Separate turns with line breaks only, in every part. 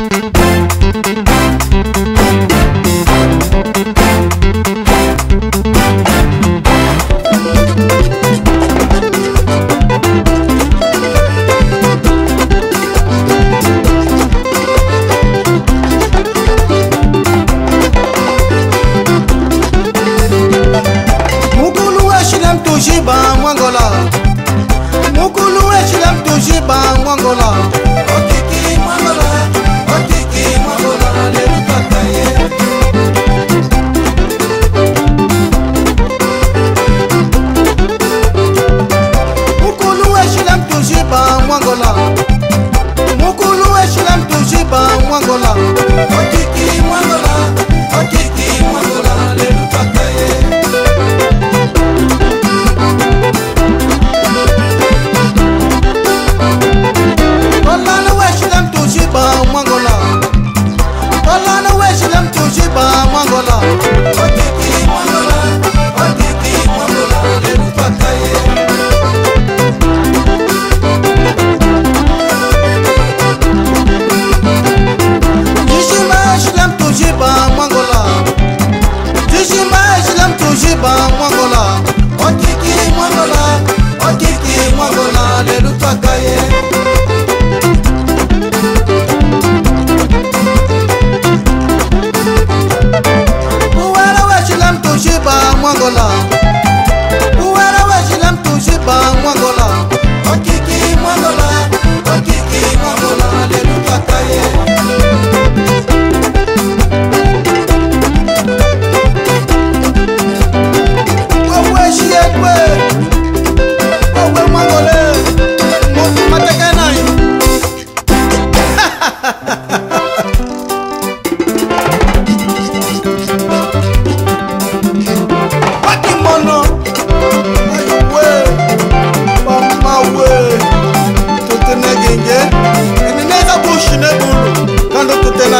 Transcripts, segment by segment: Thank you. jiba mwangola okiki mwangola okiki mwangola lelutwaka ye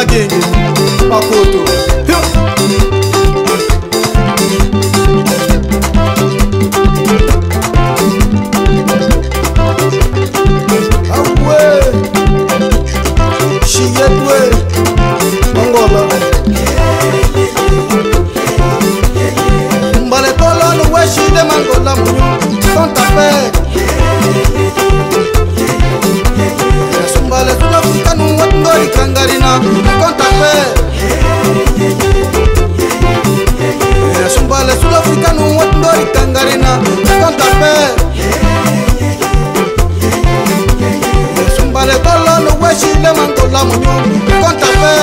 Again. wengori kangarina kontape sumbale kolonu weshile mantolamuñu kontape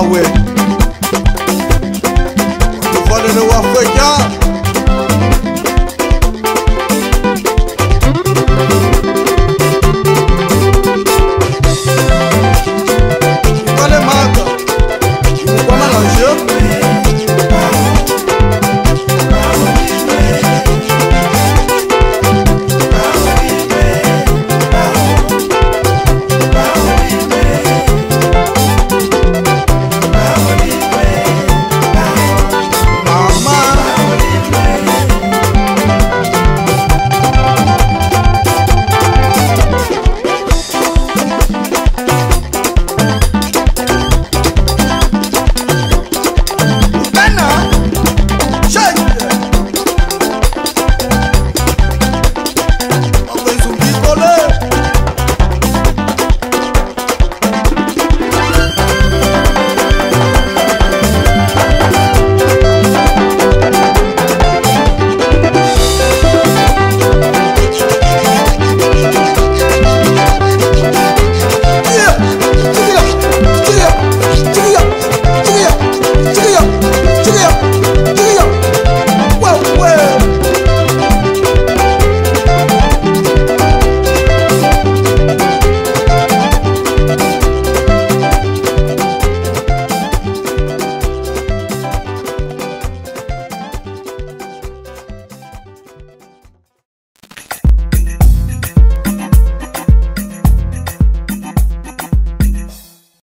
Yahweh. Ụfọdụ y'all.